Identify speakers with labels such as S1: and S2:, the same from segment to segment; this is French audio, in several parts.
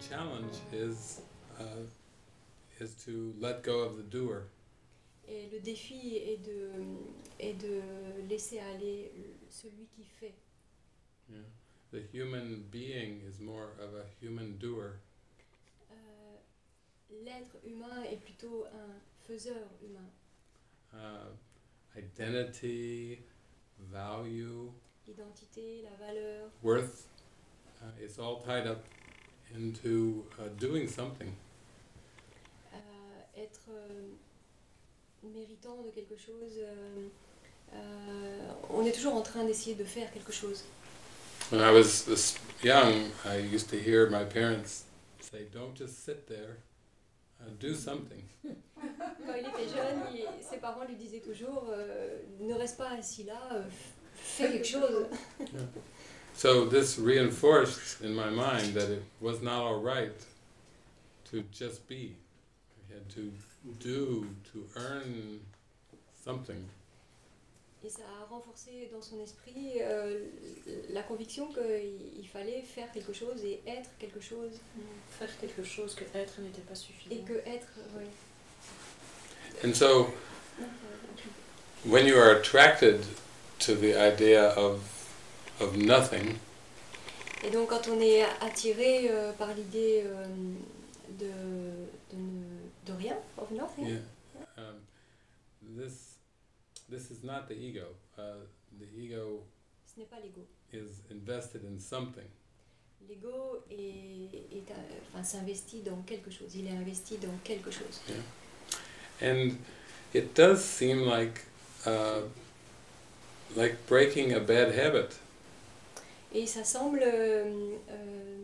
S1: challenge is uh, is to let go of the doer.
S2: Et le défi est de, est de laisser aller celui qui fait.
S1: Yeah. The human being is more of a human doer.
S2: Euh, L'être humain est plutôt un faiseur humain.
S1: Uh, identity, value,
S2: L'identité, la valeur,
S1: worth, uh, it's all tied up into uh, doing something.
S2: euh, être euh, méritant de quelque chose. euh, euh, on est toujours en train d'essayer de faire quelque chose.
S1: When I was young, I used to hear my parents say, "Don't just sit there, uh, do something."
S2: Quand il était jeune, il- ses parents lui disaient toujours euh, ne reste pas assis là, fais quelque chose.
S1: So this reinforced in my mind that it was not all right to just be. I had to do to earn something.
S2: Et ça a renforcé dans son esprit euh, la conviction qu'il il fallait faire quelque chose et être quelque chose.
S3: Faire quelque chose que être n'était pas suffisant.
S2: Et que être, ouais.
S1: And so when you are attracted to the idea of of nothing,
S2: Et donc quand on est attiré euh, par l'idée euh, de, de, de rien, of nothing,
S1: yeah, um, this this is not the ego. Uh, the ego
S2: ce n'est pas l'ego.
S1: is invested in something.
S2: L'ego est, est, enfin, s'investit dans quelque chose, il est investi dans quelque chose.
S1: And it does seem like uh, like breaking a bad habit.
S2: Et ça semble euh, euh,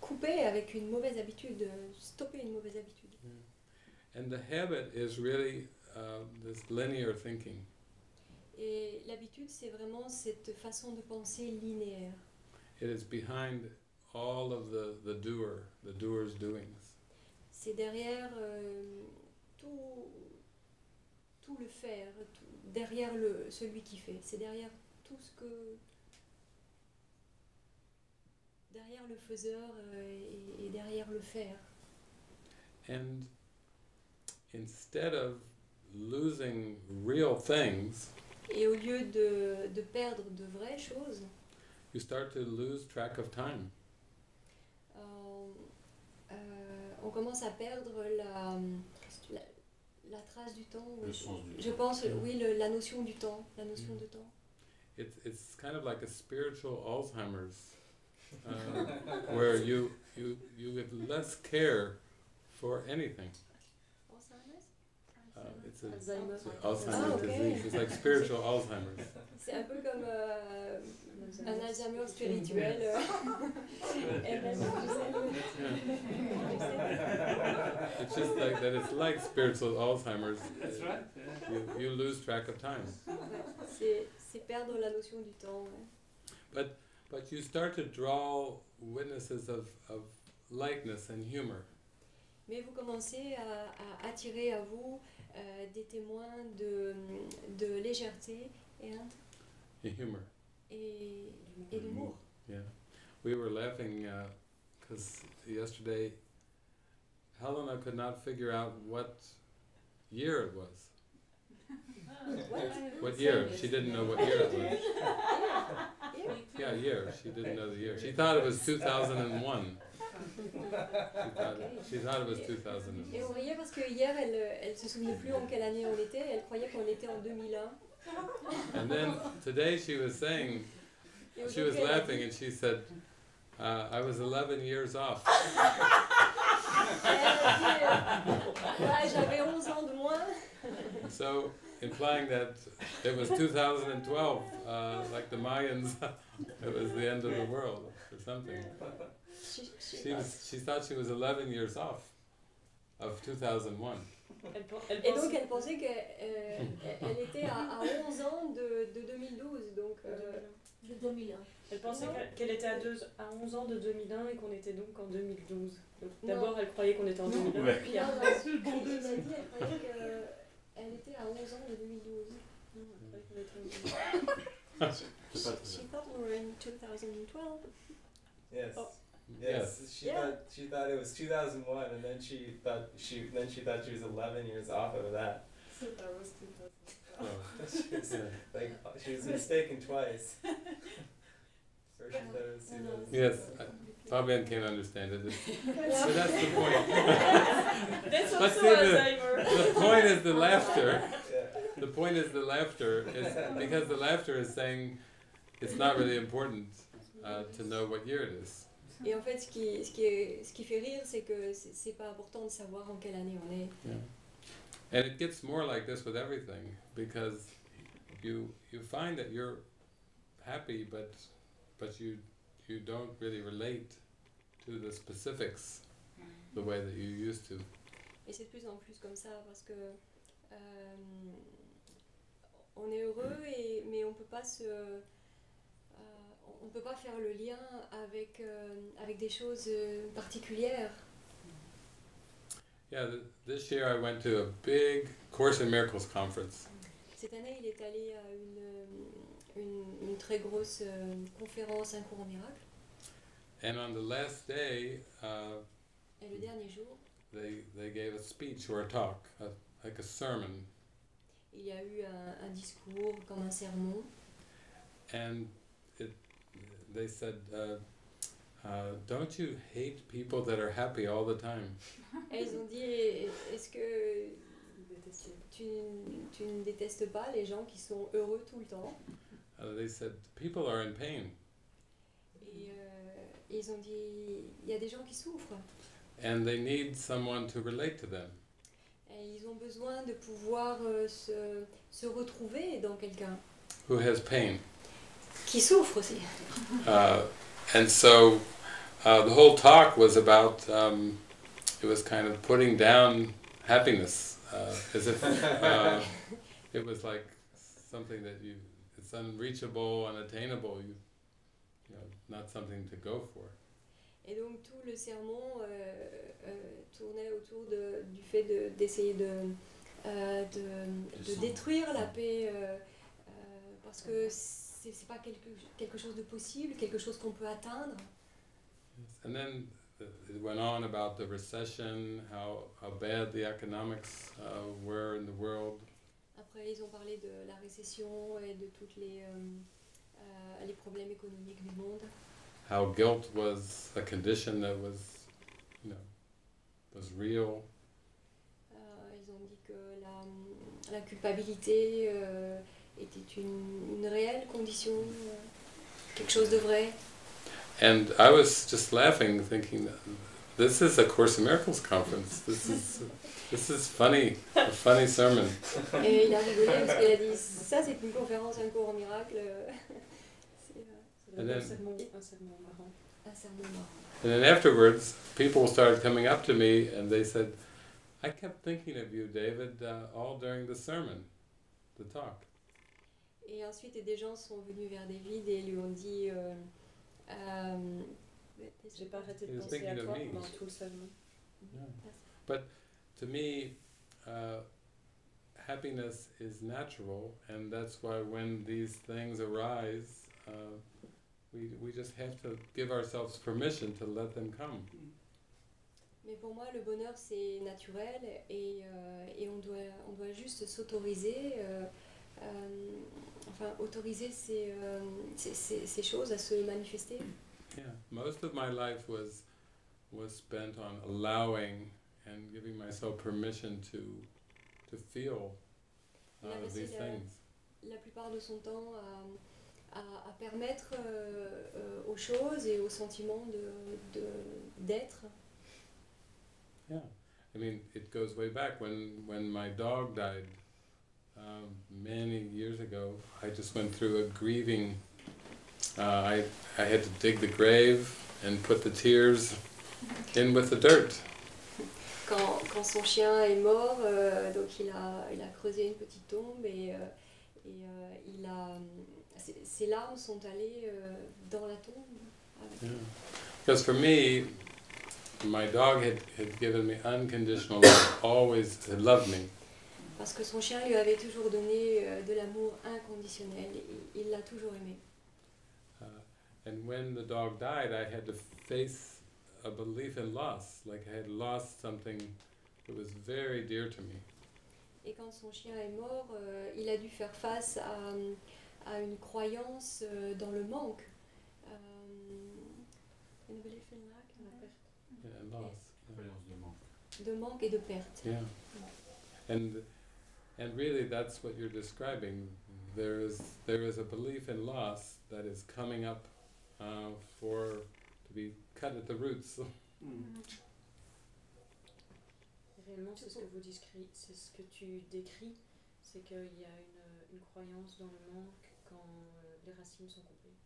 S2: couper avec une mauvaise habitude, stopper une mauvaise habitude.
S1: And the habit is really uh, this linear thinking.
S2: Et l'habitude, c'est vraiment cette façon de penser linéaire.
S1: It is behind all of the, the doer, the doer's doings.
S2: C'est derrière euh, tout, tout le faire, tout- derrière le, celui qui fait. C'est derrière tout ce que... Derrière le faiseur euh, et, et derrière le faire.
S1: And instead of losing real things,
S2: Et au lieu de, de perdre de vraies choses,
S1: you start to lose track of time.
S2: euh, euh, on commence à perdre la, la, la trace du temps.
S4: Le sens du
S2: Je
S4: temps.
S2: pense, oui, le- la notion du temps. La notion
S1: Mm.
S2: de temps.
S1: It's, it's kind of like a spiritual Alzheimer's, uh, where you, you, you have less care for anything. Uh, it's a,
S3: Alzheimer.
S1: it's a Alzheimer's
S2: Ah, okay.
S1: disease. It's like spiritual Alzheimer's.
S2: C'est un peu comme euh, un Alzheimer spirituel.
S1: It's just like that. It's like spiritual Alzheimer's.
S5: That's right.
S1: You, you lose track of time.
S2: c'est c'est perdre la notion du temps. ouais.
S1: But you start to draw witnesses of, of likeness and humor.
S2: Mais vous commencez à, à attirer à vous euh, des témoins de, de légèreté et,
S1: Yeah, humor.
S2: et, et d'humour.
S1: Yeah. We were laughing uh, because yesterday Helena could not figure out what year it was. What year? She didn't know what year it was. Yeah, year. She didn't know the year. She thought it was 2001. She thought it, she thought it was 2001.
S2: Et on riait parce que hier, elle elle se souvenait plus en quelle année on était. Elle croyait qu'on était en 2001.
S1: And then today she was saying, she was
S2: aujourd'hui, elle a
S1: laughing and she said, uh, I was 11 years off.
S2: Elle a dit, euh, Ouais, j'avais 11 ans de moins.
S1: So, implying that it was 2012, uh, like the Mayans, it was the end of the world or something. She, was, she thought she was 11 years off of 2001.
S3: Elle, pen- elle
S2: Et donc elle pensait qu'elle elle était à, à 11 ans de, de 2012. Donc, euh,
S6: De 2001.
S3: Elle pensait qu'elle- était à, deux, à 11 ans de 2001 et qu'on était donc en 2012. Donc
S2: Non.
S3: D'abord, elle croyait qu'on était en 2001.
S4: Ouais.
S3: Puis
S2: non,
S3: après,
S2: She thought we were in 2012.
S5: Yes.
S2: Oh.
S4: Yes,
S1: Yes.
S4: she
S2: Yeah.
S4: thought she thought it was 2001, and then she thought she then she thought she was 11 years off of that.
S3: That was 2000.
S1: Oh,
S4: she was like she was mistaken twice. First she thought it was
S2: No, no,
S4: 2001.
S1: Yes, I- Fabian can understand it. So that's the point.
S3: That's
S1: But
S3: also
S1: see, the- The point is the laughter. The point is the laughter is because the laughter is saying it's not really important uh, to know what year it is.
S2: Et en fait, ce qui, ce qui, est, ce qui fait rire, c'est que c'est c'est pas important de savoir en quelle année on est.
S1: Yeah. And it gets more like this with everything because you you find that you're happy but but you you don't really relate to the specifics the way that you used to.
S2: Et c'est de plus en plus comme ça parce que euh, on est heureux, et, mais on peut pas se, euh, on peut pas faire le lien avec, euh, avec des choses particulières.
S1: Yeah, th- this year I went to a big Course in Miracles conference.
S2: Cette année, il est allé à une, euh, une, une très grosse conférence Un cours en miracle.
S1: And on the last day, uh,
S2: Et le dernier jour,
S1: they they gave a speech or a talk, a, like a sermon,
S2: il y a eu un, un discours comme un sermon.
S1: and it they said, uh, uh, "Don't you hate people that are happy all the time?"
S2: Et ils ont dit Est-ce que tu, tu ne détestes pas les gens qui sont heureux tout le temps?
S1: Uh, they said, "People are in pain,
S2: Et euh, ils ont dit Il y a des gens qui souffrent.
S1: and they need someone to relate to them."
S2: Ils ont besoin de pouvoir euh, se, se retrouver dans quelqu'un
S1: Who has pain?
S2: qui souffre aussi.
S1: Uh, and so, uh, the whole talk was about. Um, it was kind of putting down happiness, uh, as if uh, it was like something that you it's unreachable, unattainable. You, you know, not something to go for.
S2: Et donc tout le sermon euh, euh, tournait autour de, du fait de- d'essayer de, euh, de, de
S5: Descendre.
S2: détruire la paix parce que c'est pas quelque, quelque chose de possible, quelque chose qu'on peut atteindre.
S1: And then uh, it went on about the recession, how how bad the economics uh, were in the world,
S2: Après, ils ont parlé de la récession et de tous les, euh, euh, les problèmes économiques du monde.
S1: How guilt was a condition that was, you know, was real.
S2: Euh, ils ont dit que la, la culpabilité euh, était une, une réelle condition, euh, quelque chose de vrai.
S1: And I was just laughing, thinking, this is a Course in Miracles conference. This is this is funny, a funny sermon.
S2: Et il a rigolé parce qu'il a dit ça c'est une conférence, un cours en miracle.
S1: And then-
S3: sermon, un sermon marrant.
S2: un sermon marrant.
S1: And then afterwards, people started coming up to me and they said, "I kept thinking of you, David, uh, all during the sermon, the talk."
S2: Et ensuite, des gens sont venus vers David et lui ont dit euh, euh,
S3: J'ai pas arrêté
S1: He
S3: de
S1: was
S3: penser à
S1: thinking of
S3: toi
S1: me.
S3: pendant tout le sermon.
S1: But to me, uh, happiness is natural, and that's why when these things arise, uh, we we just have to give ourselves permission to let them come.
S2: Mais pour moi, le bonheur, c'est naturel et, euh, et on, doit, on doit juste s'autoriser, euh, euh, enfin, autoriser ces, euh, ces, ces- ces choses à se manifester.
S1: Yeah, most of my life was was spent on allowing and giving myself permission to to feel uh, these
S2: la-
S1: things.
S2: La plupart de son temps à, à, à permettre euh, euh, aux choses et aux sentiments de, de, d'être.
S1: Yeah, I mean, it goes way back when when my dog died um, many years ago. I just went through a grieving. Uh, I I had to dig the grave and put the tears in with the dirt.
S2: Quand, quand son chien est mort, euh, donc il a, il a creusé une petite tombe et, euh, et euh, il a, ses larmes sont allées euh, dans la tombe.
S1: Yeah. Because for me, my dog had, had given me unconditional love, always had loved me.
S2: Parce que son chien lui avait toujours donné euh, de l'amour inconditionnel. Il l'a toujours aimé.
S1: Uh, and when the dog died, I had to face a belief in loss, like I had lost something that was very dear to me.
S2: Et quand son chien est mort, euh, il a dû faire face à, à une croyance euh, dans le manque. Euh, une belief in lack,
S3: La perte.
S1: Yeah, loss.
S5: Croyance de manque.
S2: de manque et de perte.
S1: Yeah. And and really that's what you're describing. There is there is a belief in loss that is coming up uh, for to be cut at the roots.
S3: Réellement, c'est ce que vous discri- c'est ce que tu décris, c'est qu'il y a une, une croyance dans le manque quand euh, les racines sont coupées.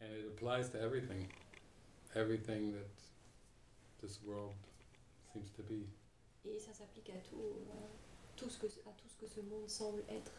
S1: And it applies to everything, everything that this world seems to be.
S2: Et ça s'applique à tout, euh, tout ce que, à tout ce que ce monde semble être.